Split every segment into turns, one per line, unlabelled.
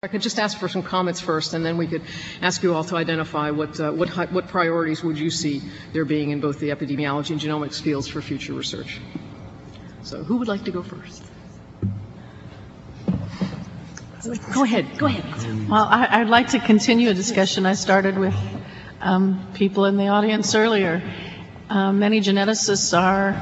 I could just ask for some comments first, and then we could ask you all to identify what, uh, what, what priorities would you see there being in both the epidemiology and genomics fields for future research. So who would like to go first? Go ahead, go ahead.
Well, I, would like to continue a discussion I started with um, people in the audience earlier. Uh, many geneticists are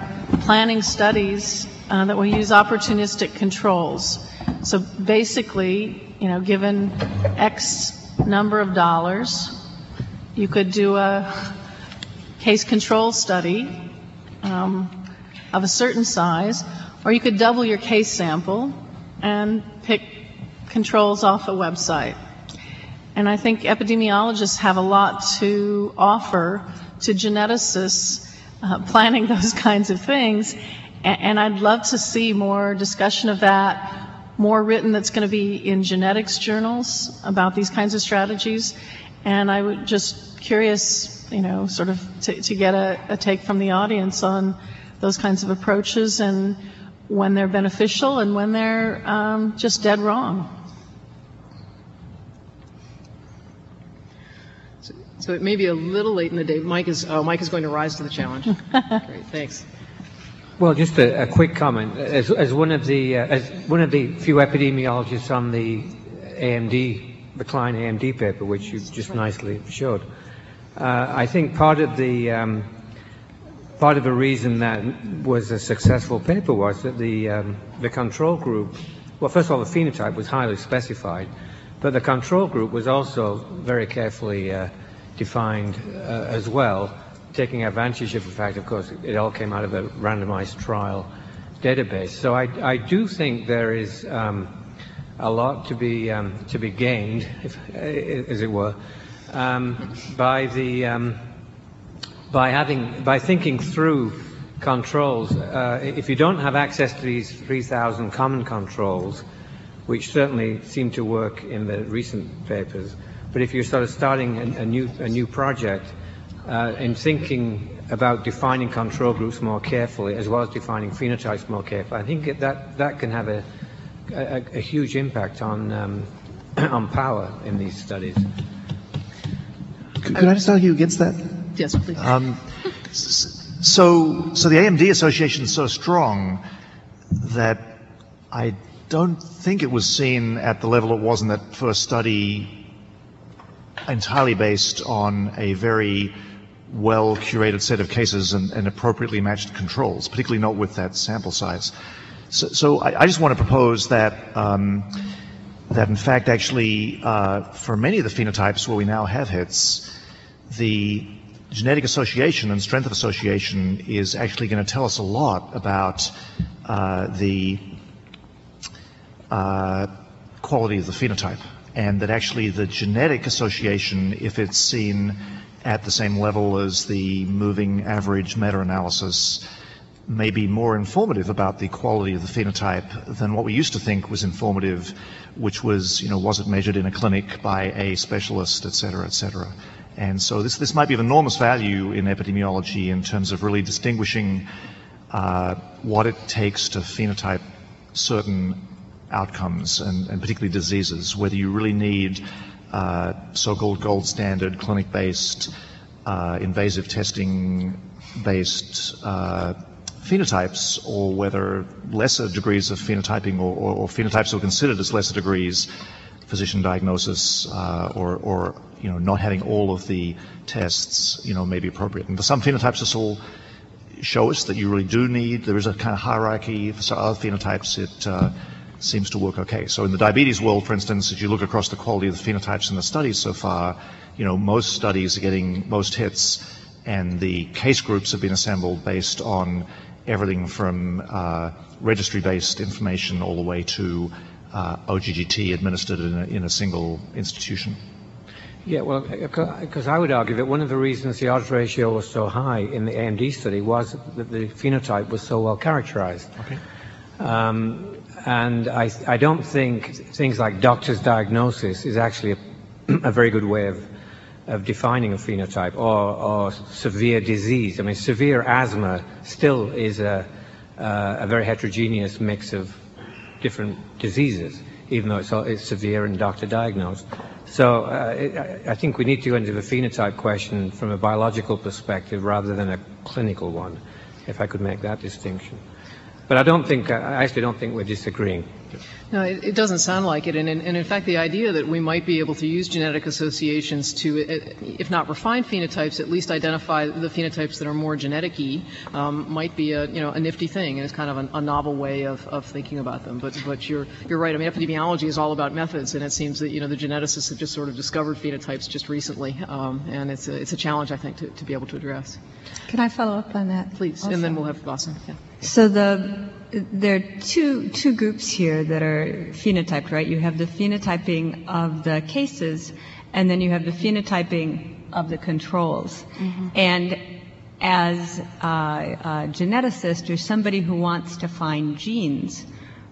planning studies uh, that will use opportunistic controls. So basically, you know, given X number of dollars, you could do a case control study um, of a certain size, or you could double your case sample and pick controls off a website. And I think epidemiologists have a lot to offer to geneticists uh, planning those kinds of things. And, and I'd love to see more discussion of that more written that's going to be in genetics journals about these kinds of strategies. And I would just curious, you know, sort of to, to get a, a, take from the audience on those kinds of approaches and when they're beneficial and when they're um, just dead wrong.
So, it may be a little late in the day. Mike is, oh, Mike is going to rise to the challenge. Great, thanks.
Well, just a, a quick comment. As, as, one of the uh, as one of the few epidemiologists on the AMD, the Klein AMD paper, which you just nicely showed, uh, I think part of the um, part of the reason that was a successful paper was that the um, the control group, well, first of all, the phenotype was highly specified, but the control group was also very carefully uh, defined uh, as well taking advantage of the fact, of course, it all came out of a randomized trial database. So I, I do think there is um, a lot to be um, to be gained, if, as it were, um, by the um, by having by thinking through controls. Uh, if you don't have access to these 3,000 common controls, which certainly seem to work in the recent papers, but if you're sort of starting a, a new a new project uh, in thinking about defining control groups more carefully, as well as defining phenotypes more carefully, I think that that can have a, a, a huge impact on um, on power in these studies.
Could, could I just argue against that?
Yes, please. Um,
so, so the AMD Association is so strong that I don't think it was seen at the level it was in that first study entirely based on a very well curated set of cases and, and, appropriately matched controls, particularly not with that sample size. So, so I, I, just want to propose that um, that in fact actually uh, for many of the phenotypes where we now have hits, the genetic association and strength of association is actually going to tell us a lot about uh, the uh, quality of the phenotype, and that actually the genetic association, if it's seen at the same level as the moving average meta-analysis may be more informative about the quality of the phenotype than what we used to think was informative, which was, you know, was it measured in a clinic by a specialist, et cetera, et cetera. And so this, this might be of enormous value in epidemiology in terms of really distinguishing uh, what it takes to phenotype certain outcomes and, and particularly diseases, whether you really need so-called gold standard clinic-based uh, invasive testing-based uh, phenotypes or whether lesser degrees of phenotyping or, or, or, phenotypes are considered as lesser degrees, physician diagnosis uh, or, or, you know, not having all of the tests, you know, may be appropriate. And for some phenotypes, this will show us that you really do need, there is a kind of hierarchy. For other phenotypes, it uh, seems to work okay. So in the diabetes world, for instance, if you look across the quality of the phenotypes in the studies so far, you know, most studies are getting most hits, and the case groups have been assembled based on everything from uh, registry-based information all the way to uh, OGTT administered in a, in a single institution.
Yeah, well, because I would argue that one of the reasons the odds ratio was so high in the AMD study was that the phenotype was so well characterized. Okay. Um, and I, I, don't think things like doctor's diagnosis is actually a, a very good way of, of defining a phenotype or, or, severe disease. I mean, severe asthma still is a, a very heterogeneous mix of different diseases. even though it's, it's severe and doctor diagnosed. So uh, it, I think we need to go into the phenotype question from a biological perspective rather than a clinical one, if I could make that distinction. But I don't think, I actually don't think we're disagreeing.
No, it, it doesn't sound like it. And in, and in fact, the idea that we might be able to use genetic associations to, uh, if not refine phenotypes, at least identify the phenotypes that are more genetic-y, um, might be a, you know, a nifty thing. And it's kind of a, a novel way of, of thinking about them. But, but you're, you're right. I mean, epidemiology is all about methods. And it seems that, you know, the geneticists have just sort of discovered phenotypes just recently. Um, and it's a, it's a challenge, I think, to, to be able to address.
Can I follow up on that?
Please.
also?
And then we'll have Vasan. Yeah.
So the there are two two groups here that are phenotyped, right? You have the phenotyping of the cases, and then you have the phenotyping of the controls. And as a, a geneticist or somebody who wants to find genes,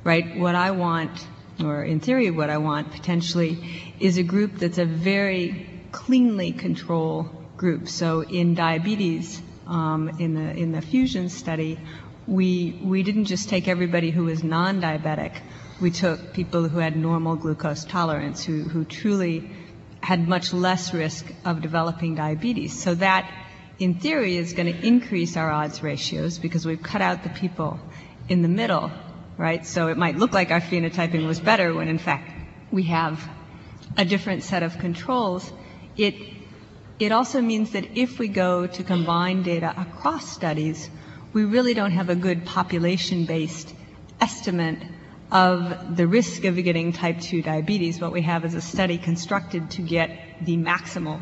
right? What I want, or in theory, what I want potentially, is a group that's a very cleanly control group. So in diabetes, um, in the in the fusion study, we we didn't just take everybody who was non-diabetic. We took people who had normal glucose tolerance, who who truly had much less risk of developing diabetes. So that, in theory, is going to increase our odds ratios because we've cut out the people in the middle, right? So it might look like our phenotyping was better when in fact we have a different set of controls. It it also means that if we go to combine data across studies, we really don't have a good population-based estimate of the risk of getting type 2 diabetes. What we have is a study constructed to get the maximal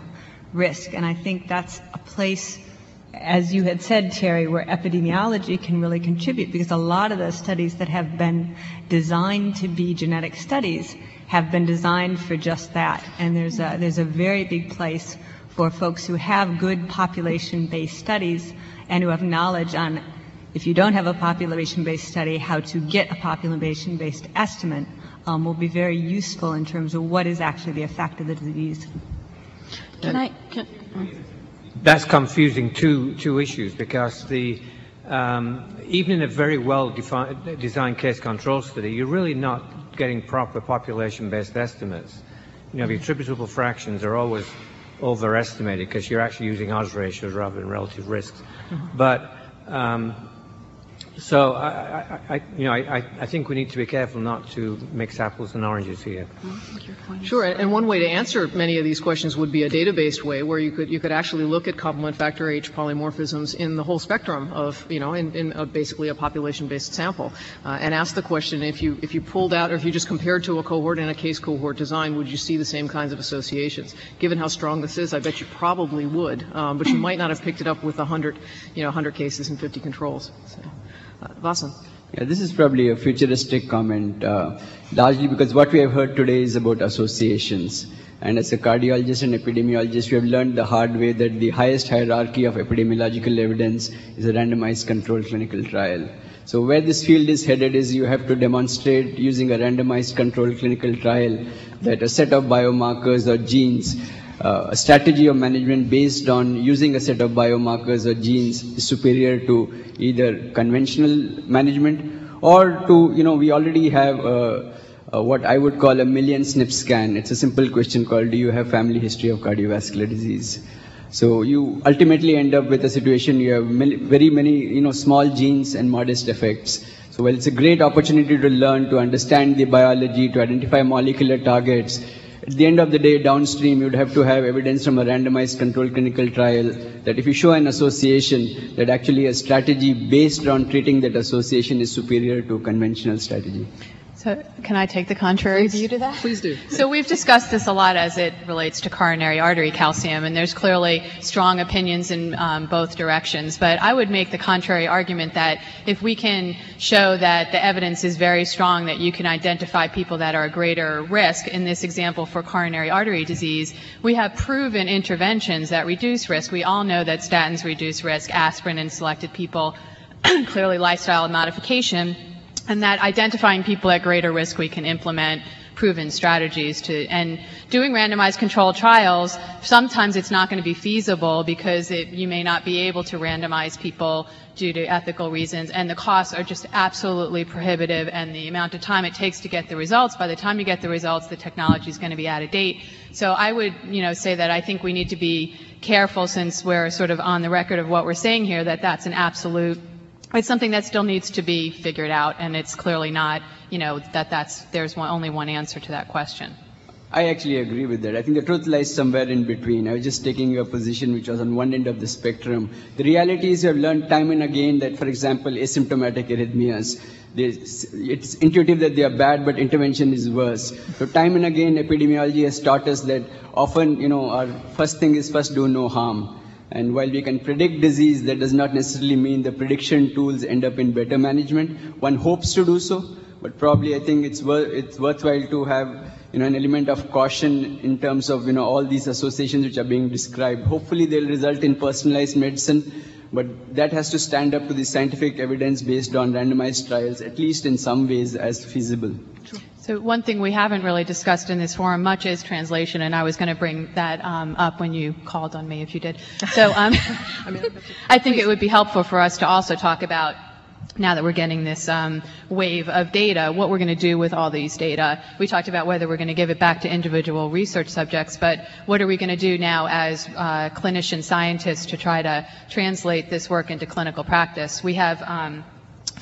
risk. And I think that's a place, as you had said, Teri, where epidemiology can really contribute because a lot of the studies that have been designed to be genetic studies have been designed for just that. And there's a, there's a very big place for folks who have good population-based studies and who have knowledge on, if you don't have a population-based study, how to get a population-based estimate um, will be very useful in terms of what is actually the effect of the disease.
Can I, can,
That's confusing two, two issues because the, um, even in a very well defined, designed case control study, you're really not getting proper population-based estimates. You know, the attributable fractions are always overestimated because you're actually using odds ratios rather than relative risks. But um, so I, I, I, you know, I, I think we need to be careful not to mix apples and oranges here.
Sure, and one way to answer many of these questions would be a data-based way, where you could you could actually look at complement factor H polymorphisms in the whole spectrum of you know in, in a, basically a population-based sample, uh, and ask the question if you if you pulled out or if you just compared to a cohort and a case cohort design, would you see the same kinds of associations? Given how strong this is, I bet you probably would, um, but you might not have picked it up with 100 you know 100 cases and 50 controls. So, Vasan.
Yeah, this is probably a futuristic comment, uh, largely because what we have heard today is about associations. And as a cardiologist and epidemiologist, we have learned the hard way that the highest hierarchy of epidemiological evidence is a randomized controlled clinical trial. So where this field is headed is you have to demonstrate using a randomized controlled clinical trial that a set of biomarkers or genes uh, a strategy of management based on using a set of biomarkers or genes is superior to either conventional management or to, you know, we already have uh, uh, what I would call a million SNP scan. It's a simple question called, do you have family history of cardiovascular disease? So you ultimately end up with a situation you have many, very many, you know, small genes and modest effects. So well, it's a great opportunity to learn, to understand the biology, to identify molecular targets, at the end of the day, downstream, you'd have to have evidence from a randomized controlled clinical trial that if you show an association, that actually a strategy based on treating that association is superior to conventional strategy.
So can I take the contrary view to that?
Please do.
So we've discussed this a lot as it relates to coronary artery calcium, and there's clearly strong opinions in um, both directions. But I would make the contrary argument that if we can show that the evidence is very strong that you can identify people that are a greater risk, in this example for coronary artery disease, we have proven interventions that reduce risk. We all know that statins reduce risk, aspirin in selected people, clearly lifestyle modification and that identifying people at greater risk we can implement proven strategies to, and doing randomized controlled trials, sometimes it's not going to be feasible because it, you may not be able to randomize people due to ethical reasons, and the costs are just absolutely prohibitive, and the amount of time it takes to get the results, by the time you get the results, the technology is going to be out of date. So I would, you know, say that I think we need to be careful since we're sort of on the record of what we're saying here, that that's an absolute it's something that still needs to be figured out, and it's clearly not, you know, that that's, there's one, only one answer to that question.
I actually agree with that. I think the truth lies somewhere in between. I was just taking a position which was on one end of the spectrum. The reality is, you have learned time and again that, for example, asymptomatic arrhythmias, it's intuitive that they are bad, but intervention is worse. So time and again, epidemiology has taught us that often, you know, our first thing is first do no harm. And while we can predict disease, that does not necessarily mean the prediction tools end up in better management. One hopes to do so, but probably I think it's, wor- it's worthwhile to have you know, an element of caution in terms of you know, all these associations which are being described. Hopefully they'll result in personalized medicine, but that has to stand up to the scientific evidence based on randomized trials, at least in some ways as feasible.
So one thing we haven't really discussed in this forum much is translation, and I was going to bring that um, up when you called on me, if you did. So um, I think it would be helpful for us to also talk about now that we're getting this um, wave of data, what we're going to do with all these data. We talked about whether we're going to give it back to individual research subjects, but what are we going to do now as uh, clinician scientists to try to translate this work into clinical practice? We have um,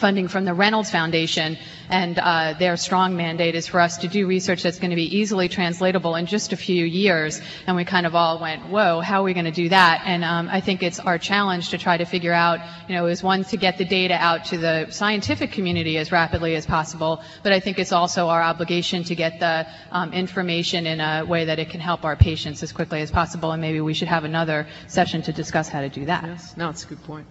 funding from the Reynolds Foundation, and uh, their strong mandate is for us to do research that's going to be easily translatable in just a few years. And we kind of all went, whoa, how are we going to do that? And um, I think it's our challenge to try to figure out, you know, is one to get the data out to the scientific community as rapidly as possible, but I think it's also our obligation to get the um, information in a way that it can help our patients as quickly as possible, and maybe we should have another session to discuss how to do that.
Yes, no, it's a good point.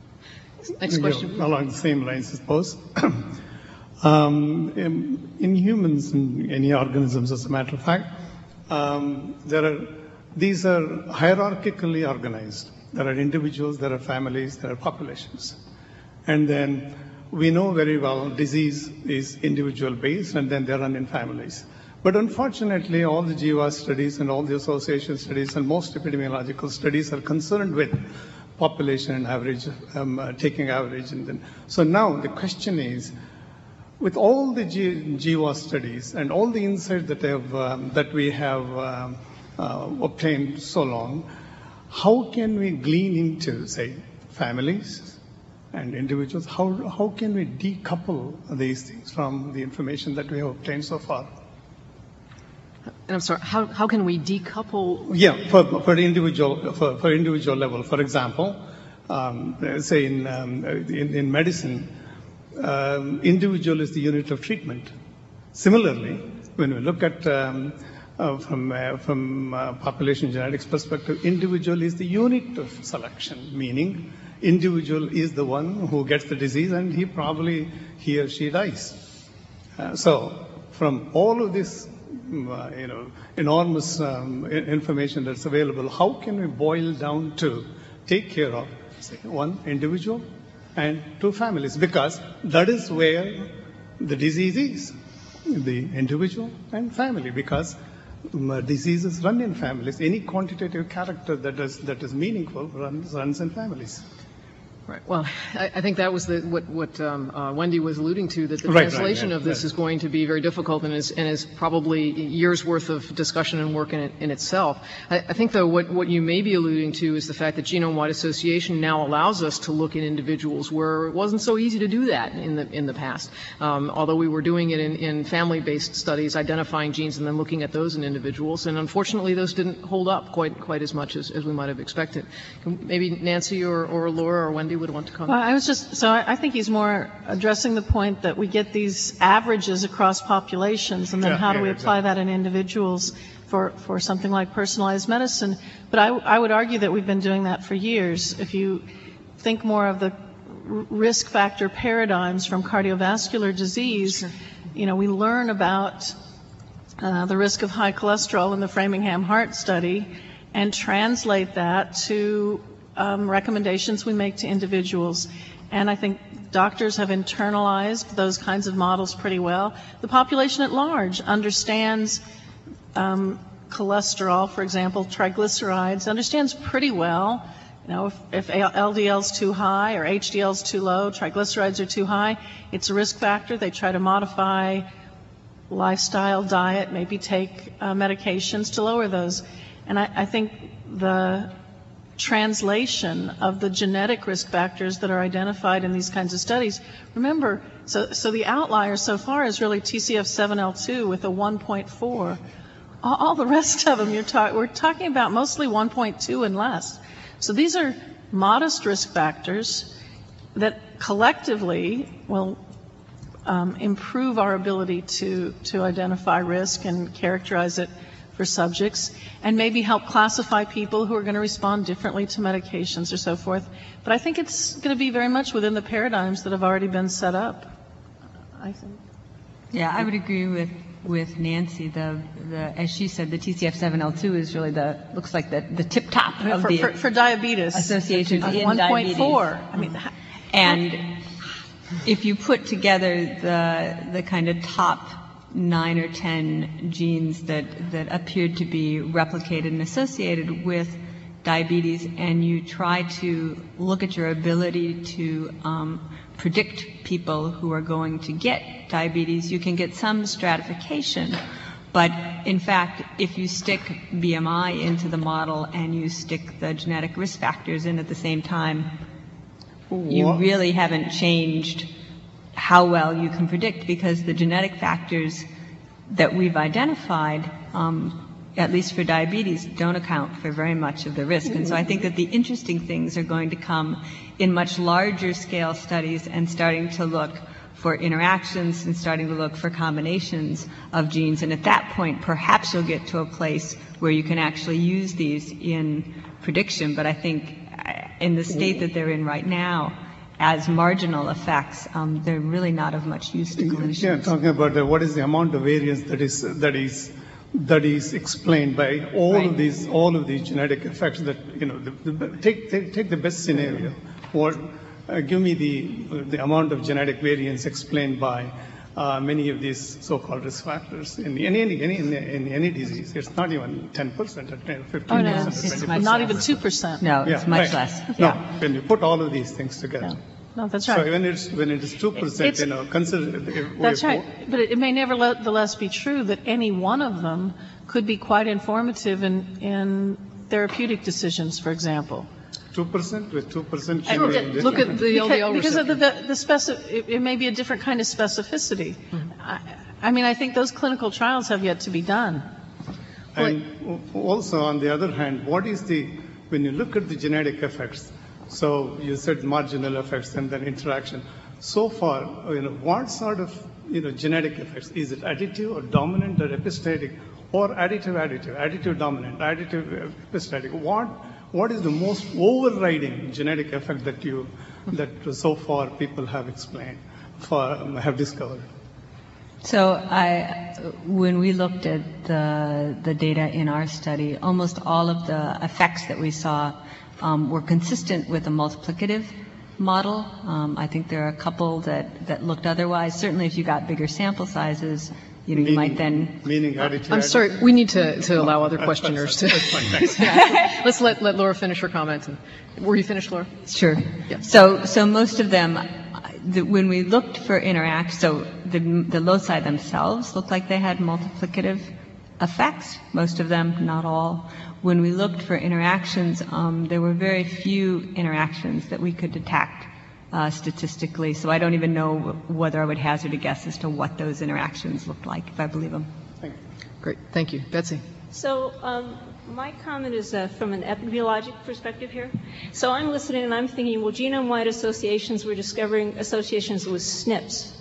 Next question.
Along the same lines, I suppose. um, in, in, humans and any organisms, as a matter of fact, um, there are these are hierarchically organized. There are individuals, there are families, there are populations, and then we know very well disease is individual based, and then they run in families. But unfortunately, all the GWAS studies and all the association studies and most epidemiological studies are concerned with population and average, um, uh, taking average. And then, so now the question is, with all the G- GWAS studies and all the insights that, have, um, that we have um, uh, obtained so long, how can we glean into, say, families and individuals? How, how can we decouple these things from the information that we have obtained so far?
And I'm sorry, how, how can we decouple?
Yeah, for, for individual, for, for individual level. For example, um, say in, um, in, in, medicine, um, individual is the unit of treatment. Similarly, when we look at um, uh, from uh, from uh, population genetics perspective, individual is the unit of selection, meaning individual is the one who gets the disease and he probably he or she dies. Uh, so, from all of this you know, enormous um, information that's available, how can we boil down to take care of say, one individual and two families? Because that is where the disease is, the individual and family, because um, diseases run in families. Any quantitative character that is, that is meaningful runs, runs in families.
Right. Well, I, I think that was the, what, what um, uh, Wendy was alluding to, that the
right,
translation
right,
of this is going to be very difficult and is, and is probably years worth of discussion and work in, it, in itself. I, I, think, though, what, what you may be alluding to is the fact that genome-wide association now allows us to look at individuals where it wasn't so easy to do that in the, in the past. Um, although we were doing it in, in family-based studies, identifying genes and then looking at those in individuals, and unfortunately those didn't hold up quite, quite as much as, as we might have expected. Maybe Nancy or, or Laura or Wendy would want to comment?
Well, I was just, so I, I think he's more addressing the point that we get these averages across populations, and then
Yeah,
how do
yeah,
we apply that in individuals for, for something like personalized medicine? But I, I would argue that we've been doing that for years. If you think more of the risk factor paradigms from cardiovascular disease, you know, we learn about uh, the risk of high cholesterol in the Framingham Heart Study and translate that to um, recommendations we make to individuals. and I think doctors have internalized those kinds of models pretty well. The population at large understands um, cholesterol, for example, triglycerides, understands pretty well. You know, if, if LDL is too high or HDL is too low, triglycerides are too high, it's a risk factor. They try to modify lifestyle, diet, maybe take uh, medications to lower those. And I, I think the translation of the genetic risk factors that are identified in these kinds of studies. Remember, so, so the outlier so far is really TCF7L2 with a 1.4. All, all the rest of them, you're talk, we're talking about mostly 1.2 and less. So these are modest risk factors that collectively will um, improve our ability to, to identify risk and characterize it for subjects, and maybe help classify people who are going to respond differently to medications or so forth. But I think it's going to be very much within the paradigms that have already been set up. I think.
Yeah, I would agree with with Nancy. The the as she said, the TCF7L2 is really the looks like the the tip top of
for,
the
for, for diabetes
association in
1.4. I mean,
and if you put together the the kind of top nine or ten genes that that appeared to be replicated and associated with diabetes, and you try to look at your ability to um, predict people who are going to get diabetes, you can get some stratification. But in fact, if you stick BMI into the model and you stick the genetic risk factors in at the same time, you really haven't changed how well you can predict because the genetic factors that we've identified, um, at least for diabetes, don't account for very much of the risk. And so I think that the interesting things are going to come in much larger scale studies and starting to look for interactions and starting to look for combinations of genes. And at that point, perhaps you'll get to a place where you can actually use these in prediction. But I think uh, in the state that they're in right now, as marginal effects, um, they're really not of much use to
Yeah, talking about the, what is the amount of variance that is, that is, that is explained by all
Right.
of these, all of these genetic effects that, you know, the, the, take, take, take the best scenario. What, uh, give me the, the amount of genetic variance explained by uh, many of these so-called risk factors in any, any, any, in, in any disease. It's not even 10% or 15%.
Oh, no,
or
it's
20%.
not even 2%.
No,
Yeah,
it's much
right.
less.
No,
Yeah.
when you put all of these things together.
No, no, that's
So when it's, when it is 2%, you know, consider.
That's right. But it it may nevertheless be true that any one of them could be quite informative in, in therapeutic decisions, for example.
Two percent with two percent.
Sure. Look at the
Because-
LDL
Because of the,
receptor.
the, the speci- it, it may be a different kind of specificity.
Mm-hmm.
I, I mean, I think those clinical trials have yet to be done.
And also, on the other hand, what is the, when you look at the genetic effects, so you said marginal effects and then interaction. So far, you know, what sort of, you know, genetic effects? Is it additive or dominant or epistatic or additive additive, additive dominant, additive epistatic? What, what is the most overriding genetic effect that you, that so far people have explained, for, have discovered?
So I, when we looked at the, the data in our study, almost all of the effects that we saw um, were consistent with a multiplicative model. Um, I think there are a couple that, that looked otherwise. Certainly if you got bigger sample sizes, you know, you might then,
Meaning additive.
I'm sorry, we need to, to allow other questioners to.
That's.
Let's let, let Laura finish her comment. Were you finished, Laura?
sure.
Yeah.
So, so most of them, uh, the, when we looked for interact, so the, the loci themselves looked like they had multiplicative effects, most of them, not all. When we looked for interactions, um, there were very few interactions that we could detect statistically, so I don't even know whether I would hazard a guess as to what those interactions looked like, if I believe them.
Great, thank you. Betsy?
So um, my comment is uh, from an epidemiologic perspective here. So I'm listening and I'm thinking, well, genome-wide associations, we're discovering associations with SNPs.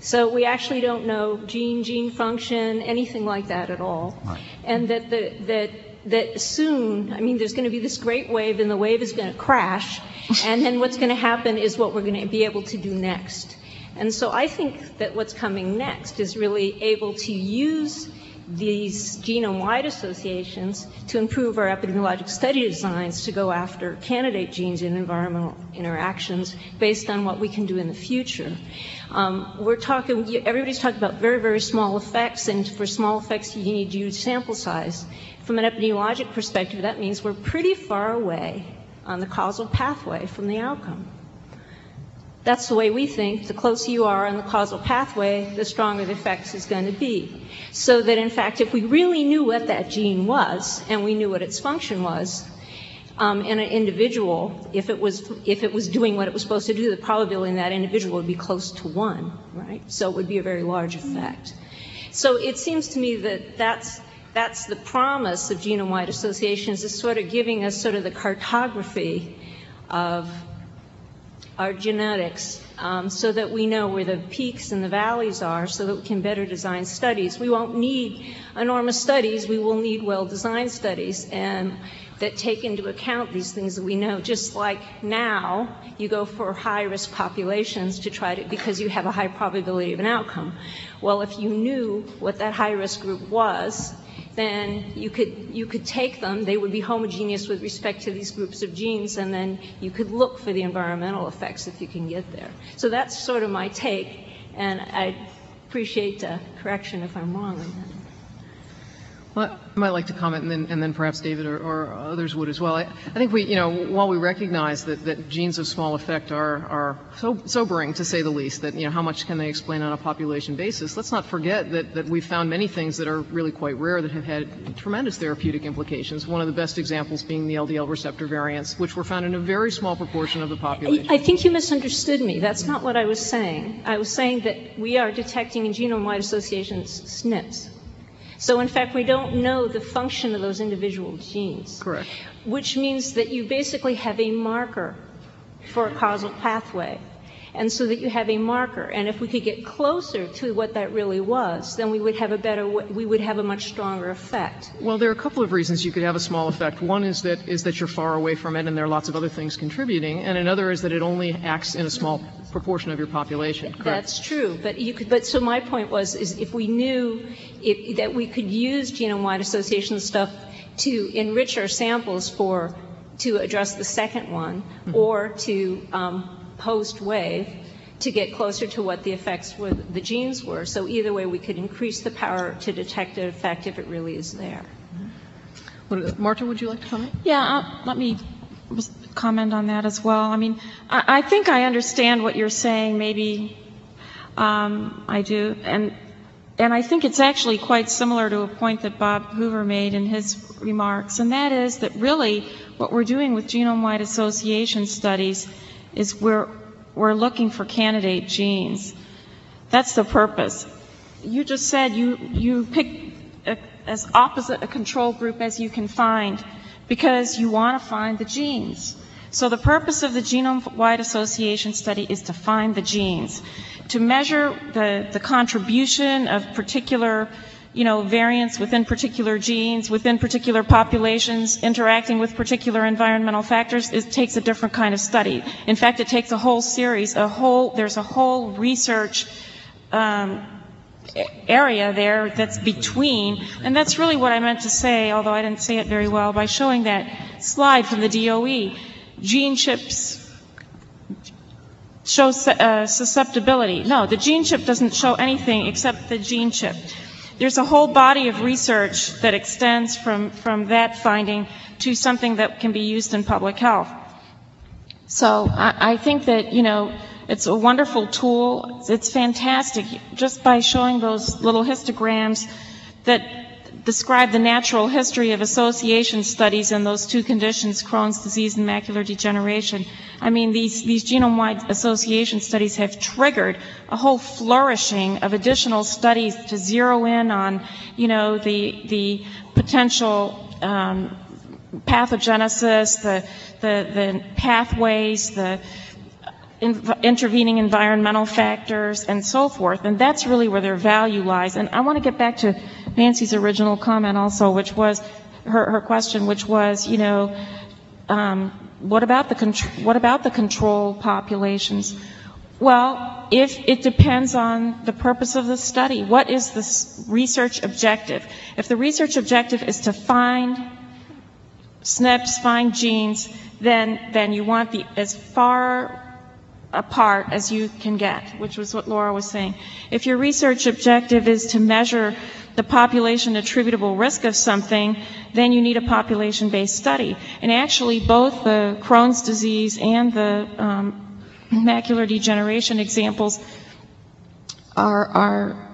So we actually don't know gene, gene function, anything like that at all. And that, the, that, that soon, I mean, there's going to be this great wave and the wave is going to crash. And then what's going to happen is what we're going to be able to do next. And so I think that what's coming next is really able to use these genome-wide associations to improve our epidemiologic study designs to go after candidate genes in environmental interactions based on what we can do in the future. Um, we're talking, everybody's talking about very, very small effects, and for small effects, you need huge sample size. From an epidemiologic perspective, that means we're pretty far away on the causal pathway from the outcome. That's the way we think. The closer you are on the causal pathway, the stronger the effects is going to be. So that in fact, if we really knew what that gene was and we knew what its function was, um, in an individual, if it was if it was doing what it was supposed to do, the probability in that individual would be close to one, right? So it would be a very large effect. So it seems to me that that's that's the promise of genome-wide associations is sort of giving us sort of the cartography of our genetics um, so that we know where the peaks and the valleys are so that we can better design studies. We won't need enormous studies, we will need well-designed studies and that take into account these things that we know. Just like now, you go for high-risk populations to try to, because you have a high probability of an outcome. Well, if you knew what that high-risk group was, then you could, you could take them, they would be homogeneous with respect to these groups of genes, and then you could look for the environmental effects if you can get there. So that's sort of my take, and I appreciate correction if I'm wrong on that.
Well, I might like to comment, and then, and then perhaps David or, or others would as well. I, I, think we, you know, while we recognize that, that genes of small effect are, are so sobering, to say the least, that, you know, how much can they explain on a population basis, let's not forget that, that we've found many things that are really quite rare that have had tremendous therapeutic implications. One of the best examples being the LDL receptor variants, which were found in a very small proportion of the population.
I, think you misunderstood me. That's not what I was saying. I was saying that we are detecting in genome-wide associations SNPs. So in fact, we don't know the function of those individual genes.
Correct.
Which means that you basically have a marker for a causal pathway and so that you have a marker. And if we could get closer to what that really was, then we would have a better, we would have a much stronger effect.
Well, there are a couple of reasons you could have a small effect. One is that is that you're far away from it, and there are lots of other things contributing. And another is that it only acts in a small proportion of your population. Correct?
That's true. But you could. But so my point was, is if we knew if, that we could use genome-wide association stuff to enrich our samples for to address the second one, mm-hmm. or to um, post wave to get closer to what the effects were, the genes were. So either way, we could increase the power to detect an effect if it really is there.
Marta, would you like to comment?
Yeah, uh, let me comment on that as well. I mean, I, I think I understand what you're saying. Maybe um, I do, and and I think it's actually quite similar to a point that Bob Hoover made in his remarks, and that is that really what we're doing with genome-wide association studies is we're, we're looking for candidate genes. That's the purpose. You just said you, you pick a, as opposite a control group as you can find because you want to find the genes. So the purpose of the genome-wide association study is to find the genes, to measure the, the contribution of particular you know, variants within particular genes, within particular populations, interacting with particular environmental factors, it takes a different kind of study. In fact, it takes a whole series, a whole, there's a whole research um, area there that's between, and that's really what I meant to say, although I didn't say it very well, by showing that slide from the DOE. Gene chips show uh, susceptibility. No, the gene chip doesn't show anything except the gene chip. There's a whole body of research that extends from, from that finding to something that can be used in public health. So I, I think that, you know, it's a wonderful tool. It's fantastic just by showing those little histograms that describe the natural history of association studies in those two conditions, Crohn's disease and macular degeneration. I mean, these, these genome-wide association studies have triggered a whole flourishing of additional studies to zero in on, you know, the, the potential um, pathogenesis, the, the, the pathways, the in, intervening environmental factors, and so forth. And that's really where their value lies. And I want to get back to Nancy's original comment also, which was her, her question, which was, you know, um, what about the what about the control populations? Well, if it depends on the purpose of the study. What is the research objective? If the research objective is to find SNPs, find genes, then, then you want the, as far apart as you can get, which was what Laura was saying. If your research objective is to measure the population attributable risk of something, then you need a population-based study. And actually, both the Crohn's disease and the um, macular degeneration examples are, are,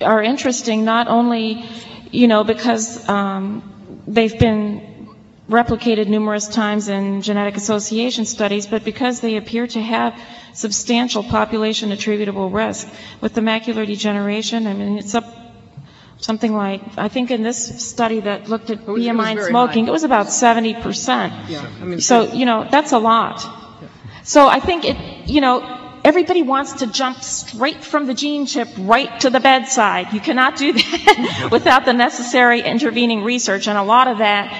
are interesting, not only, you know, because um, they've been replicated numerous times in genetic association studies, but because they appear to have substantial population attributable risk. With the macular degeneration, I mean, it's up something like, I think in this study that looked at
was- it was
BMI and
very
smoking,
high.
it was about 70%.
Yeah, I mean,
So, you know, that's a lot. So I think it, you know, everybody wants to jump straight from the gene chip right to the bedside. You cannot do that without the necessary intervening research, and a lot of that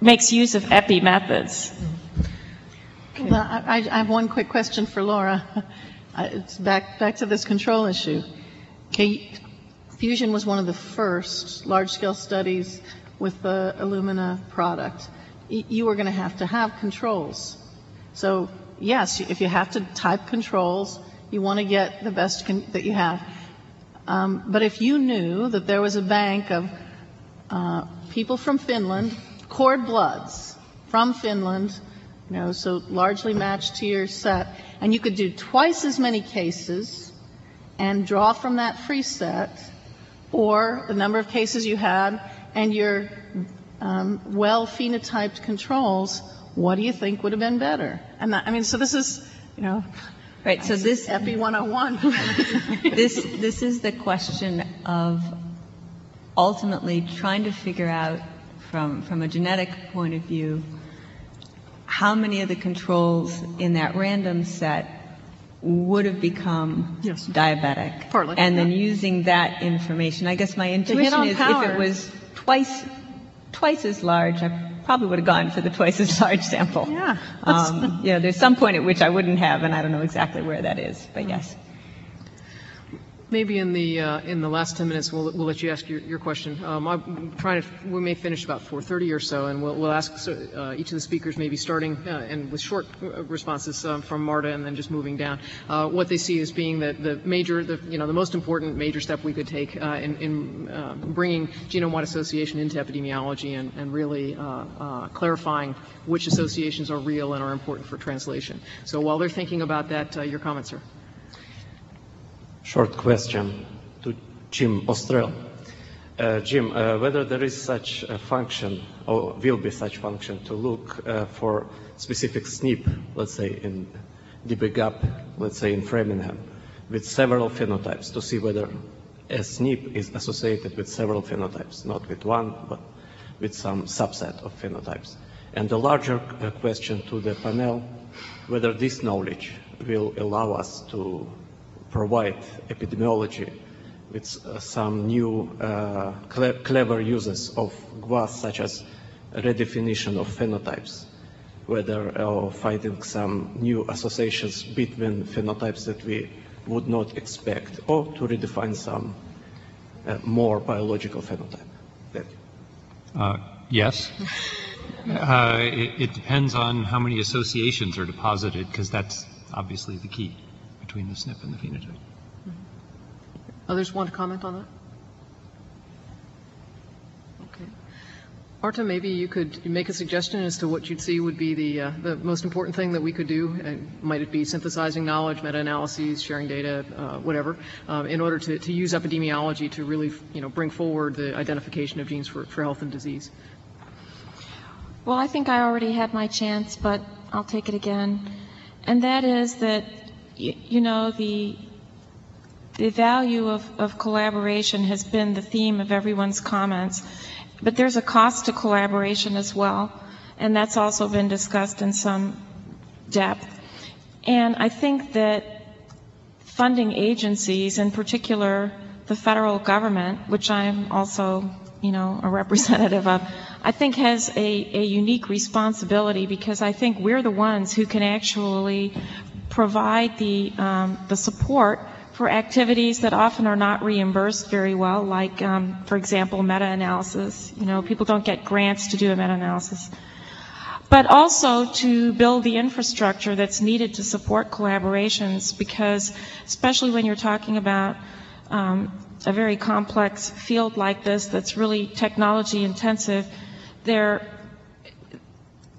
makes use of epi methods.
Well, I, I have one quick question for Laura. Uh, It's back, back to this control issue. Okay, Fusion was one of the first large-scale studies with the Illumina product. You were going to have to have controls. So, yes, if you have to type controls, you want to get the best that you have. Um, But if you knew that there was a bank of uh, people from Finland, cord bloods from Finland, you know, so largely matched to your set, and you could do twice as many cases and draw from that free set, or the number of cases you had and your um, well phenotyped controls, what do you think would have been better? And that, I mean, so this is, you know,
Right, so this,
Epi 101.
this, this is the question of ultimately trying to figure out from, from a genetic point of view, how many of the controls in that random set would have become
Yes.
diabetic.
Partly,
And then
yeah.
using that information, I guess my intuition
on
is if it was twice, twice as large, I probably would have gone for the twice as large sample.
Yeah.
Um, you know, there's some point at which I wouldn't have, and I don't know exactly where that is, but yes.
Maybe in the, uh, in the last 10 minutes, we'll, we'll let you ask your, your question. Um, I'm trying to, we may finish about 4:30 or so, and we'll, we'll ask so, uh, each of the speakers, maybe starting, uh, and with short uh, responses um, from Marta and then just moving down, uh, what they see as being the, the major, the, you know, the most important major step we could take uh, in, in bringing genome-wide association into epidemiology and, and really clarifying which associations are real and are important for translation. So while they're thinking about that, your comments, sir.
Short question to Jim Ostell. Uh, Jim, uh, whether there is such a function or will be such function to look uh, for specific SNP, let's say in dbGaP, let's say in Framingham, with several phenotypes to see whether a SNP is associated with several phenotypes, not with one, but with some subset of phenotypes. And the larger uh, question to the panel, whether this knowledge will allow us to provide epidemiology with uh, some new uh, cle- clever uses of GWAS, such as redefinition of phenotypes, whether uh, finding some new associations between phenotypes that we would not expect, or to redefine some uh, more biological phenotype. Thank you.
Uh, Yes. Uh, It it depends on how many associations are deposited, because that's obviously the key between the SNP and the phenotype.
Others want to comment on that? Okay. Marta, maybe you could make a suggestion as to what you'd see would be the, uh, the most important thing that we could do. And might it be synthesizing knowledge, meta-analyses, sharing data, uh, whatever, um, in order to, to use epidemiology to really, you know, bring forward the identification of genes for, for health and disease?
Well, I think I already had my chance, but I'll take it again. And that is that, y- you know, the, the value of, of collaboration has been the theme of everyone's comments. But there's a cost to collaboration as well, and that's also been discussed in some depth. And I think that funding agencies, in particular the federal government, which I'm also, you know, a representative of, I think has a, a unique responsibility because I think we're the ones who can actually provide the, um, the support for activities that often are not reimbursed very well, like, um, for example, meta-analysis. You know, people don't get grants to do a meta-analysis. But also to build the infrastructure that's needed to support collaborations, because especially when you're talking about um, a very complex field like this that's really technology intensive, there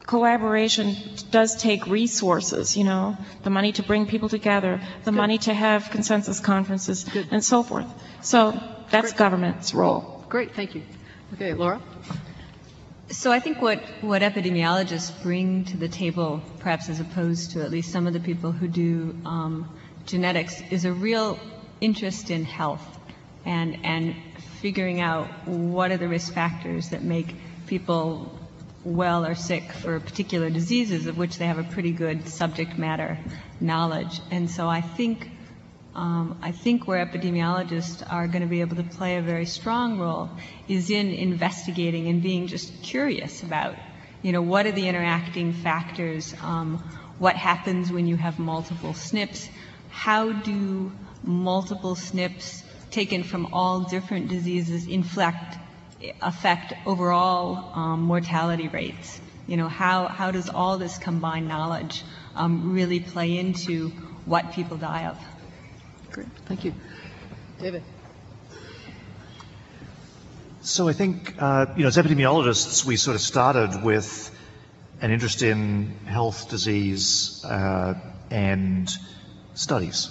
collaboration does take resources, you know, the money to bring people together, the money to have consensus conferences, and so forth. So that's government's role.
Great, thank you. Okay, Laura?
So I think what, what epidemiologists bring to the table, perhaps as opposed to at least some of the people who do um, genetics, is a real interest in health and, and figuring out what are the risk factors that make people well or sick for particular diseases of which they have a pretty good subject matter knowledge. And so I think um, I think where epidemiologists are going to be able to play a very strong role is in investigating and being just curious about, you know, what are the interacting factors, um, what happens when you have multiple SNPs, how do multiple SNPs taken from all different diseases inflect affect overall um, mortality rates? You know, how, how does all this combined knowledge um, really play into what people die of?
Great, thank you. David?
So I think, uh, you know, as epidemiologists, we sort of started with an interest in health, disease, uh, and studies.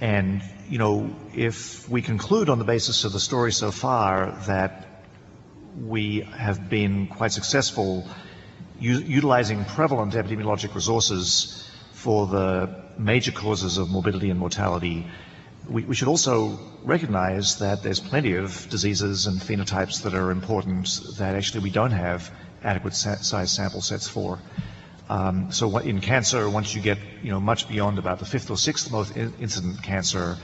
And, you know, if we conclude on the basis of the story so far that we have been quite successful utilizing prevalent epidemiologic resources for the major causes of morbidity and mortality, we, we, should also recognize that there's plenty of diseases and phenotypes that are important that actually we don't have adequate size sample sets for. Um, so in cancer, once you get you know much beyond about the fifth or sixth most in- incident cancer,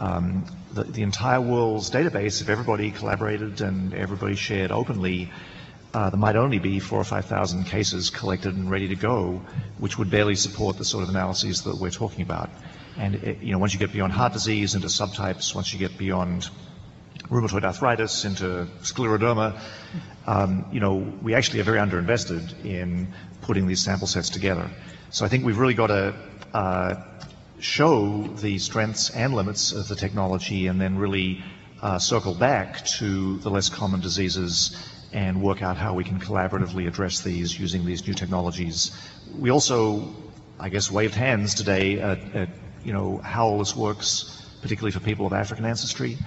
um, the, the, entire world's database, if everybody collaborated and everybody shared openly, uh, there might only be four or five thousand cases collected and ready to go, which would barely support the sort of analyses that we're talking about. And it, you know, once you get beyond heart disease into subtypes, once you get beyond rheumatoid arthritis into scleroderma, um, you know, we actually are very underinvested in putting these sample sets together. So I think we've really got to uh, show the strengths and limits of the technology and then really uh, circle back to the less common diseases and work out how we can collaboratively address these using these new technologies. We also, I guess, waved hands today at, at you know, how all this works, particularly for people of African ancestry.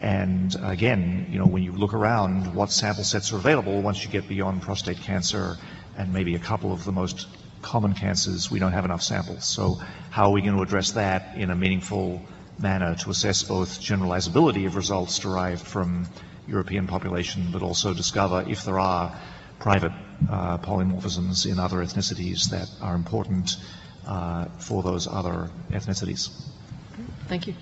And again, you know, when you look around, what sample sets are available once you get beyond prostate cancer and maybe a couple of the most common cancers, we don't have enough samples. So how are we going to address that in a meaningful manner to assess both generalizability of results derived from European population, but also discover if there are private uh, polymorphisms in other ethnicities that are important uh, for those other ethnicities.
Thank you.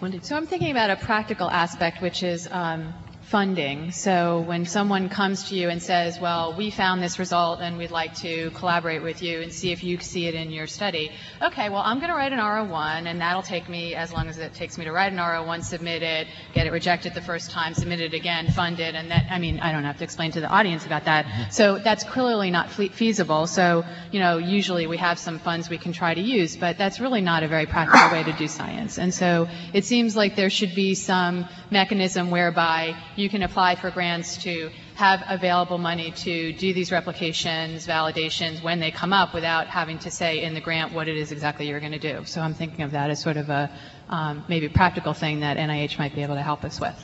Wendy?
So I'm thinking about a practical aspect, which is um, funding. So when someone comes to you and says, well, we found this result and we'd like to collaborate with you and see if you see it in your study. Okay, well, I'm going to write an R01 and that'll take me as long as it takes me to write an R01, submit it, get it rejected the first time, submit it again, fund it, and that, I mean, I don't have to explain to the audience about that. Mm-hmm. So that's clearly not feasible. So, you know, usually we have some funds we can try to use, but that's really not a very practical way to do science. And so it seems like there should be some mechanism whereby you can apply for grants to have available money to do these replications, validations when they come up without having to say in the grant what it is exactly you're going to do. So I'm thinking of that as sort of a um, maybe practical thing that NIH might be able to help us with.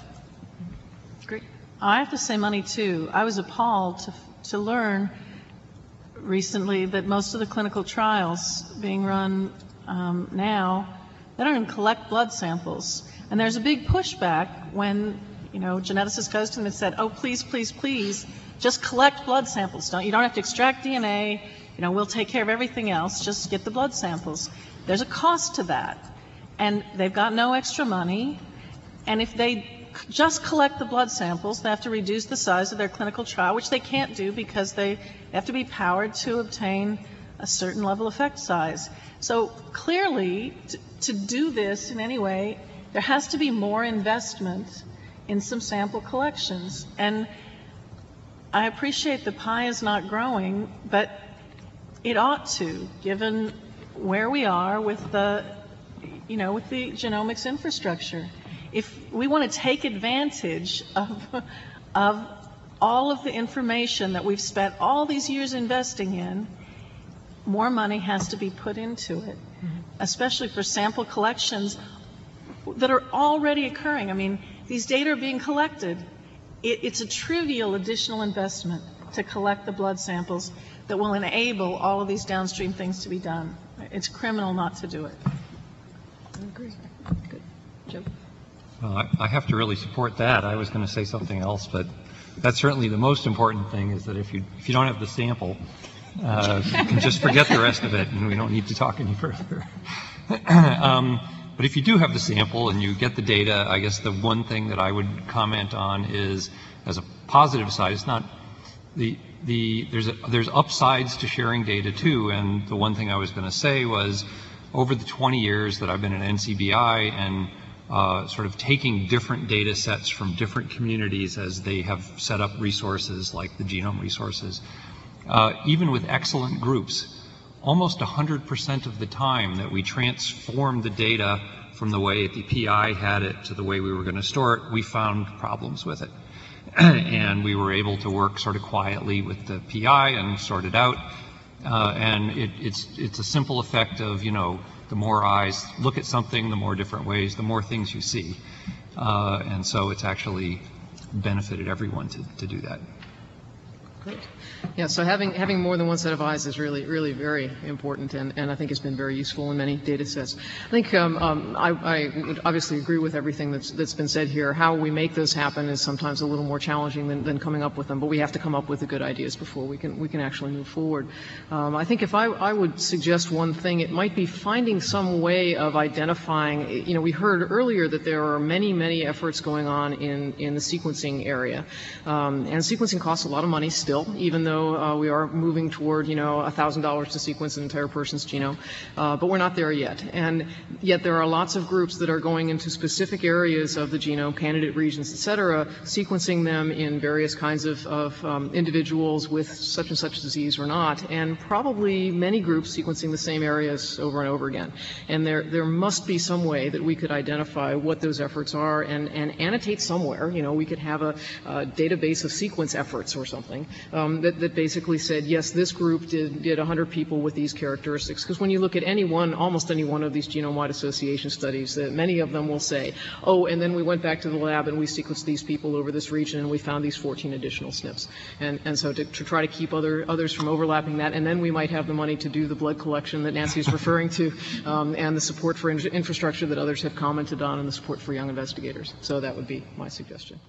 Great. I have to say money too. I was appalled to, to learn recently that most of the clinical trials being run um, now, they don't even collect blood samples. And there's a big pushback when you know, geneticists goes to them and said, oh, please, please, please, just collect blood samples. Don't, you don't have to extract DNA. You know, we'll take care of everything else. Just get the blood samples. There's a cost to that. And they've got no extra money. And if they just collect the blood samples, they have to reduce the size of their clinical trial, which they can't do because they have to be powered to obtain a certain level effect size. So clearly, to, to do this in any way, there has to be more investment in some sample collections. And I appreciate the pie is not growing, but it ought to, given where we are with the, you know, with the genomics infrastructure. If we want to take advantage of, of all of the information that we've spent all these years investing in, more money has to be put into it, mm-hmm. especially for sample collections that are already occurring. I mean, these data are being collected. It, it's a trivial additional investment to collect the blood samples that will enable all of these downstream things to be done. It's criminal not to do it.
I agree. Good. Jim?
Well, I, I have to really support that. I was going to say something else, but that's certainly the most important thing is that if you, if you don't have the sample, uh, you can just forget the rest of it and we don't need to talk any further. um, but if you do have the sample and you get the data, I guess the one thing that I would comment on is, as a positive side, it's not the the there's a, there's upsides to sharing data too. And the one thing I was going to say was, over the 20 years that I've been at NCBI and uh, sort of taking different data sets from different communities as they have set up resources like the genome resources, uh, even with excellent groups, almost 100% of the time that we transformed the data from the way the PI had it to the way we were going to store it, we found problems with it. and we were able to work sort of quietly with the PI and sort it out. Uh, and it, it's, it's a simple effect of, you know, the more eyes look at something, the more different ways, the more things you see. Uh, and so it's actually benefited everyone to, to do that.
Great. Yeah, so having, having more than one set of eyes is really, really very important, and, and I think it's been very useful in many data sets. I think um, um, I, I, would obviously agree with everything that's, that's been said here. How we make those happen is sometimes a little more challenging than, than coming up with them, but we have to come up with the good ideas before we can, we can actually move forward. Um, I think if I, I would suggest one thing, it might be finding some way of identifying, you know, we heard earlier that there are many, many efforts going on in, in the sequencing area, um, and sequencing costs a lot of money still, even though uh, we are moving toward, you know, $1,000 to sequence an entire person's genome, uh, but we're not there yet. And yet there are lots of groups that are going into specific areas of the genome, candidate regions, et cetera, sequencing them in various kinds of, of um, individuals with such and such disease or not, and probably many groups sequencing the same areas over and over again. And there, there must be some way that we could identify what those efforts are and, and annotate somewhere. You know, we could have a, a database of sequence efforts or something um, that, that basically said, yes, this group did, did 100 people with these characteristics. Because when you look at any one, almost any one of these genome-wide association studies, uh, many of them will say, oh, and then we went back to the lab and we sequenced these people over this region and we found these 14 additional SNPs. And, and so to, to try to keep other, others from overlapping that, and then we might have the money to do the blood collection that Nancy is referring to, um, and the support for in- infrastructure that others have commented on, and the support for young investigators. So that would be my suggestion.